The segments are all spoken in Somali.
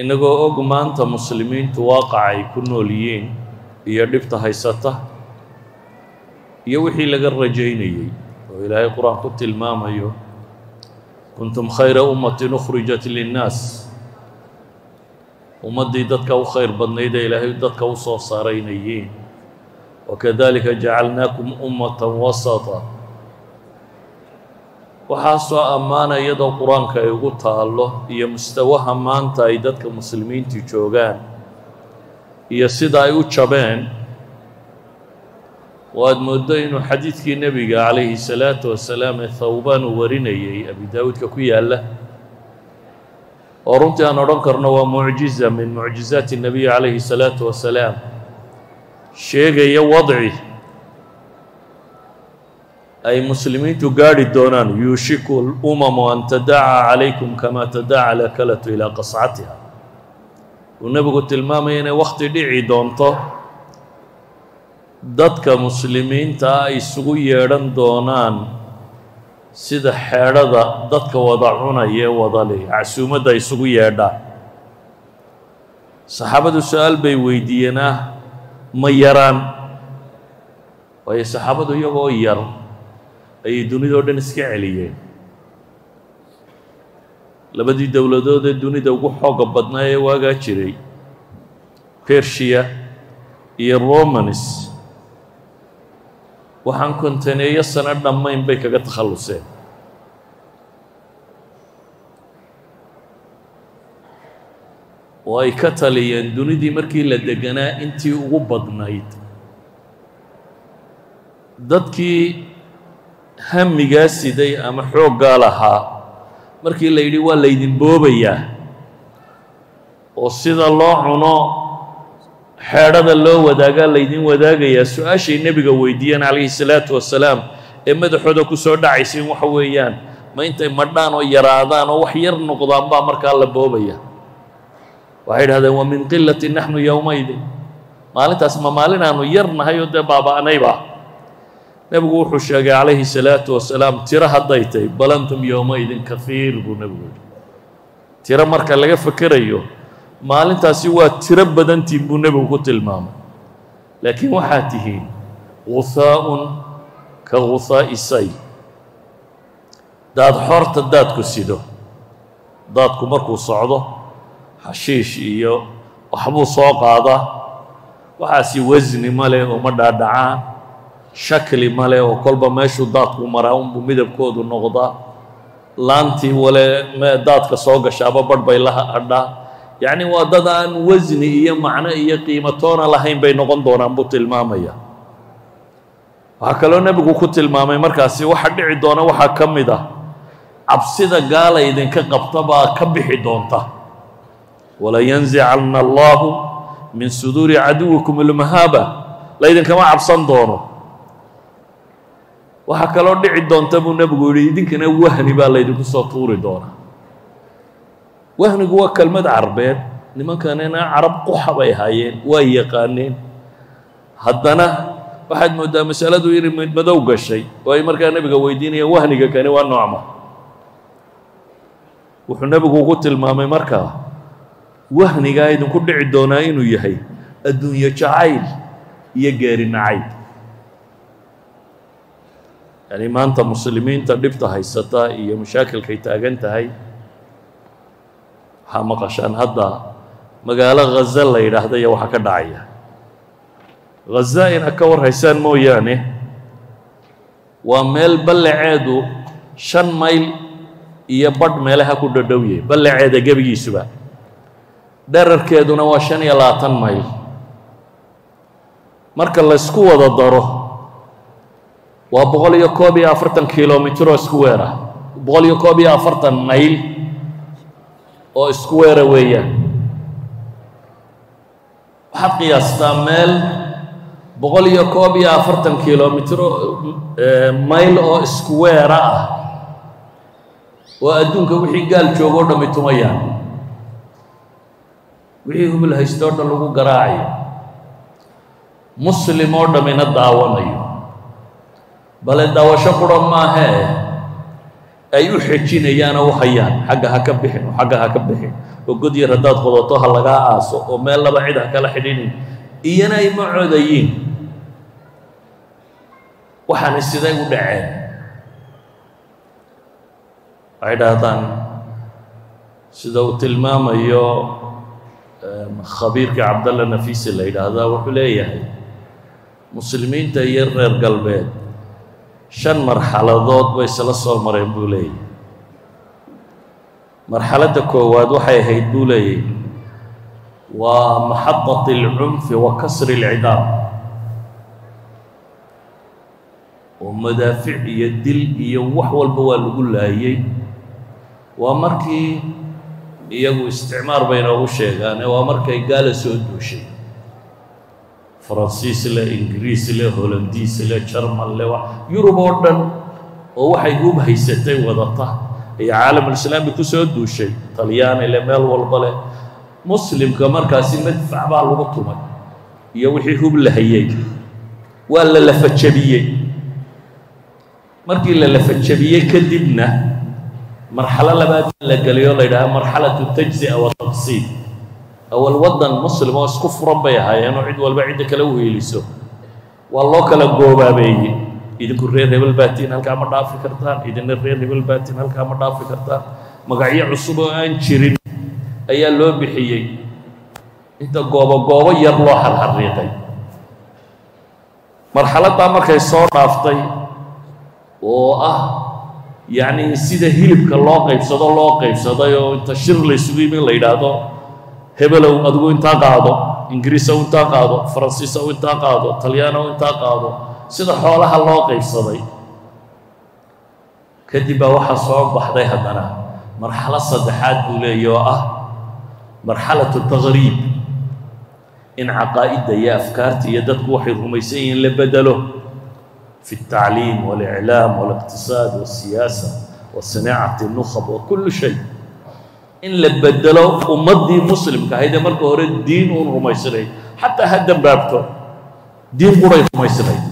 innagoo og maanta muslimiintu waaqaca ay ku nool yihiin iyo dhibta haysata iyo wixii laga rajaynayey oo ilaahay qur'aan ku tilmaamayo kuntum khayra ummatin ukhrijat linnaas. Ummaddii dadka u khayr badnayd ee ilaahay dadka u soo saaray inay yihiin wakadalika jacalnaakum ummatan wasata waxaa soo ammaan iyadoo qur'aanka ay ugu taallo iyo mustawaha maanta ay dadka muslimiintu joogaan iyo sida ay u jabeen waad mooddo inuu xadiidkii nebiga calayhi salaatu wasalaam ee thawbaan uu warinayey abi daawuudka ku yaalla. Oo runtii aan odhan karno waa mucjiza min mucjizaati nebiyi calayhi salaatu wasalaam. Sheegaya wadci ay muslimiintu gaadhi doonaan yuushiku اlumamu an tadaca calaykum kama tadaca lakalatu ilaa qascatiha uu nebigu tilmaamaya inay wakhti dhici doonto dadka muslimiinta ay isugu yeedhan doonaan sida xeedhada dadka wada cunaya ee wada leh casuumadda isugu yeedhaan saxaabadu su'aal bay weydiiyeen ah ma yaraan. Waayo saxaabadu iyagoo yar ayay dunidao dhan iska celiyeen. Labadii dowladood ee dunida ugu xooga badnaa ee waagaa jiray bershiya iyo romanis waxaan kontaneeyo sano dhammayn bay kaga takhalluseen. Oo ay ka taliyeen dunidii markii la deganaa intii ugu badnayd. Dadkii hamigaa siday ama xooggaa lahaa markii la yidhi waa laydin boobayaa. Oo sida loo cuno xeedhada loo wadaagaa laydin wadaagayaa. Su'aashay nebiga weydiiyeen calayhi salaatu wasalaam ee madaxooda ku soo dhacaysa in waxa weeyaan ma intay madhaan oo yaraadaan oo wax yar noqdaan baa markaa la boobaya waxay idhahdeen wa min qilati naxnu yowmaydin maalintaas ma maalin aanu yar nahay oo dee baaba'nayba nebigu wuxuu sheegay calayhi salaatu wasalaam tiro hadday tahy bal antum yowmaydin kahiir buu nebigu yidhi. Tiro marka laga fekerayo maalintaasi waa tiro badantiin buu nebigu ku tilmaamay. Laakiin waxaad tihiin guhaa'un ka guhaa'i say. Daad xoorta daadku sido. Daadku markuu socdo xashiish iyo waxbuu soo qaadaa. Waxaasi wasni ma leh uma dhaadhacaan shakli ma leh oo kolba meeshuu daadku maraa unbuu midabkoodu noqdaa laantii wale daadka soo gashaaba badh bay la hadhaa yacni waa dad aan wasni iyo macno iyo qiimatoona lahayn bay noqon doonaan buu tilmaamaya waxaa kaloo nebigu ku tilmaamay markaasi waxa dhici doona waxaa ka mid ah cabsida gaala idinka qabta baa ka bixi doonta walayanzicanna allahu min suduuri caduwikum ilmahaaba laydinkama cabsan doono waxaa kaloo dhici doonta buu nebigu yihi idinkana wahni baa laydinku soo tuuri doonaa wahnigu waa kelmad carbeed nimankanina carab quxa bay ahaayeen waa yaqaaneen. Haddana waxaad mooddaa masaladu inay midmadow gashay oo ay markaa nebiga weydiinayaan wahniga kani waa noocma wuxuu nebigu ugu tilmaamay markaa wahnigaa idinku dhici doonaa inuu yahay adduunye jacayl iyo geeri nacayb yani maanta muslimiinta dhibta haysata iyo mashaakilkay taagan tahay waxaa maqashaan hadda magaalo ghaza la yidhaahda iyo waxaa ka dhacaya. Ghaza inaad ka warhaysaan mooyaane waa meel ballaceedu shan mayl iyo badh meelaha ku dhadhowyahay ballaceeda gebigiisuba. Dherarkeeduna waa shan iyo labaatan mayl. Marka laysku wada daro waa boqol iyo koob iyo afartan kilomitr oo isku weer boqol iyo koob iyo afartan mayl oo isku weera weeyaan. Waxaad qiyaastaa meel boqol iyo koob iyo afartan kilomitr mayl oo isku weera ah. Oo adduunka wixii gaal joogo o dhammi tumayaan. Wixii hubul haysto o dhan lagu garaacayo muslim oo dhammina daawanayo bale daawasho qura maahee ay u xejinayaanoo u hayaan. Xagga ha ka bixin oo xagga ha ka bixin. Oo god yar haddaad qodato ha lagaa aaso oo meel laba cid ha kala xidhinin. Iyana ay ma codayiin. Waxaana siday u dhaceen. Waxay dhahdaan sida uu tilmaamayo khabiirka cabdalla nafiisi la yidhaahdaa wuxuu leeyahay muslimiinta iyo reer galbeed shan marxaladood bay isla soo mareen buu leeyahy marxaladda koowaad waxay ahayd buu leeyahy waa maxadat اlcunfi wa kasri اlcidaab oo madaafic iyo dil iyo wax walba waa lagu laayey waa markii iyagu isticmaar bay noogu sheegaane waa markay gaala soo duushay faransiis le ingiriis le holandiis le jarmal le yurub oo dhan oo waxay hub haysatay wadata. Iyo caalamulislaami ku soo duushay talyaani le meel walba leh. Muslimka markaasi madfac baa lagu tumay iyo wixii hub la hayey waa la lafajabiyey. Markii la lafajabiyey kadibna marxalo labaad la geliyo la yidhaha marxalatu tajzi'a wa taqsiim awal waddan muslim oo isku furan bay ahaayeen oo cid walba cidda kale u heeliso waa loo kala goobaabeeyey. Idinku reer hebel baatiin halkaa ma dhaafi kartaan. Idina reer hebel baatiin halkaa ma dhaafi kartaan. Magacyo cusub oo aan jirin ayaa loo bixiyey. Inta goobo goobo yar loo xarxariiqay marxaladdaa markay soo dhaaftay oo ah yacni sida hilibka loo qaybsado loo qaybsaday oo inta shir laysugu yimi la yidhaahdo hebelow adigu intaa qaado ingiriisow intaa qaado faransiisow intaa qaado talyaanow intaa qaado sida xoolaha loo qaybsaday kadib baa waxaa soo baxday haddana marxalo saddexaad buu leeyahy oo ah marxalatu taqriib in caqaa'idda iyo afkaarta iyo dadku waxay rumaysan yihiin la bedelo في التعليم والإعلام والاقتصاد in la bedelo ummaddii muslimka ahayd ee marka hore diin uun rumaysanayd xataa ha dambaabto diin quray rumaysanayd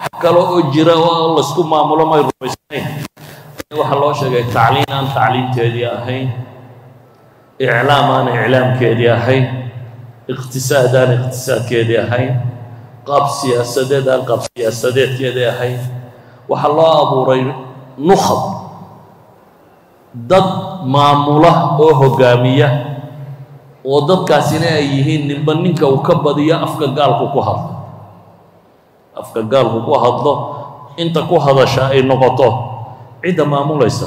wax kale oo jira oo laysku maamulo may rumaysnayn waxaa loo sheegay tacliin aan tacliinteedii ahayn iclaam aan iclaamkeedii ahayn iqtisaad aan iqtisaadkeedii ahayn qaab siyaasadeed aan qaab siyaasadeedkeedii ahayn. Waxaa loo abuuray nukhab dad maamula oo hoggaamiya oo dadkaasina ay yihiin ninba ninka uu ka badiyo afka gaalku ku hadlo. Afka gaalku ku hadlo inta ku hadasha ay noqoto cidda maamulaysa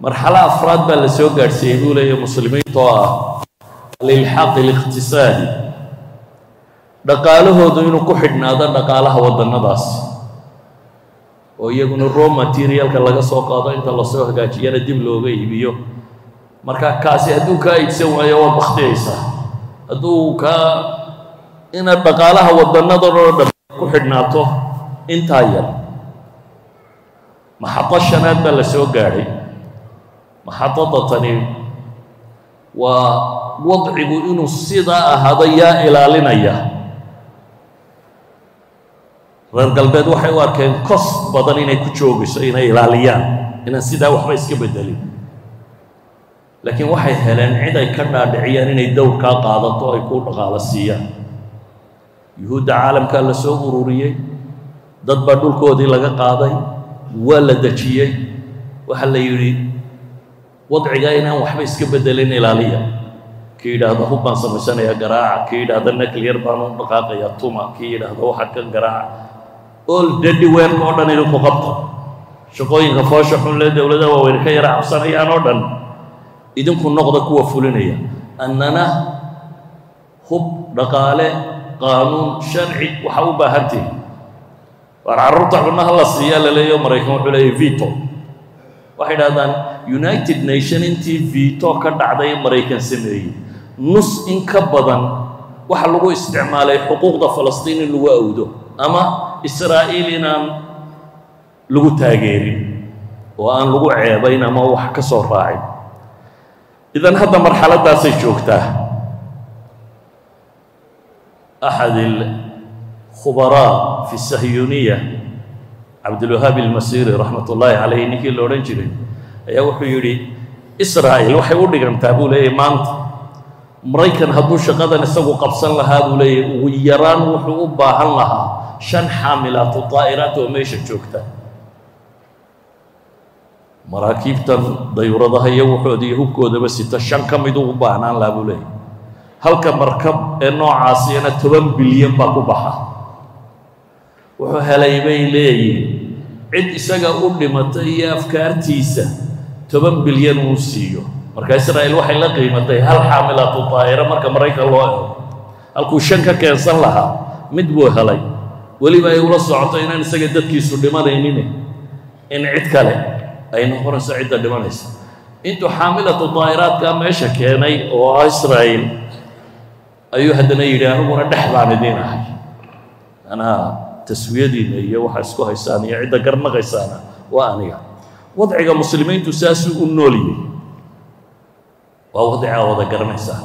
marxalo afraad baa la soo gaadhsiiyey buu leeyahy muslimiinta oo ah alilxaaq aliqtisaadi dhaqaalahoodu inuu ku xidhnaado dhaqaalaha waddannadaasi oo iyaguna raw materialka laga soo qaado inta la soo hagaajiyana dib looga iibiyo. Marka kaasi hadduu kaa iibsan waayo waa baktiyaysaa hadduu kaa inaad dhaqaalaha waddannadan oo dhan ku xidhnaato intaa yar. Maxado shanaad baa la soo gaadhay. Maxadadatani waa wadcigu inuu sidaa ahaado yaa ilaalinaya reer galbeed waxay u arkeen kos badan inay ku joogayso inay ilaaliyaan inaan sidaa waxba iska bedelin laakiin waxay heleen cid ay ka dhaadhiciyaan inay dowrkaa qaadato ay ku dhaqaalo siiyaan. Yuhuudda caalamkaa la soo ururiyey dad baa dhulkoodii laga qaaday waa la dejiyey. Waxaa la yidhi wadcigaa inaan waxba iska bedelin ilaaliya. Kii yidhaahda hub baan samaysanayaa garaaca kii yidhaahda naklyar baan u dhaqaaqayaa tuma kii yidhaahda waxa kan garaaca all daddy weerka oo dhan idinku qabta shaqooyinka foosha xun lee dowladaha waaweyne ka yara cabsanayaan oo dhan idinku noqda kuwa fulinaya. Annana hub dhaqaale qaanuun sharci waxa u baahantihi waar carruurta cunaha la siiyaa la leeyaho maraykan wuxuu leeyahy vito waxay dhahdaan united nation intii vito ka dhacday maraykan sameeyey. Nus in ka badan waxa lagu isticmaalay xuquuqda falastiin in lagu awdo ama israa'iil inaan lagu taageerin oo aan lagu ceebayn ama wax ka soo raacin. Idan hadda marxaladdaasay joogtaa axad alkhubaraa fi sahyuniya cabdulwahaab ilmasiri raxmat ullaahi calayh ninkii la odhan jiray ayaa wuxuu yidhi israa'il waxay u dhigantaa buu leeyahy maanta maraykan hadduu shaqadan isagu qabsan lahaa buu leeyahy ugu yaraan wuxuu u baahan lahaa shan xaamilaatu daa'iraat oo meesha joogta maraakiibtan dayuuradaha iyo wuxooda iyo hubkoodaba sita shan ka mid ugu baahnaan lahaa buu leeyahy halka markab ee noocaasiyana toban bilyan baa ku baxa wuxuu helay bay leeyihiin cid isaga u dhimatay iyo afkaartiisa toban bilyan uu siiyo marka israa'iil waxay la qiimatay hal xaamilaatu daa'ira marka maraykan loo ego halkuu shan ka keensan lahaa mid buu helay weliba ay ula socoto inaan isaga dadkiisu dhimanaynin. In cid kale ay noqonayso cidda dhimanaysa. Intuu xaamilatu daa'iraadka meesha keenay oo ah israa'iil ayuu haddana yidhi aniguna dhex baan idiin ahay. Anaa taswiyadiinna iyo waxa isku haysaan iyo cidda garnaqaysaana waa aniga. Wadciga muslimiintu saasuu u nool yahay waa wadcigaa wada garanaysaa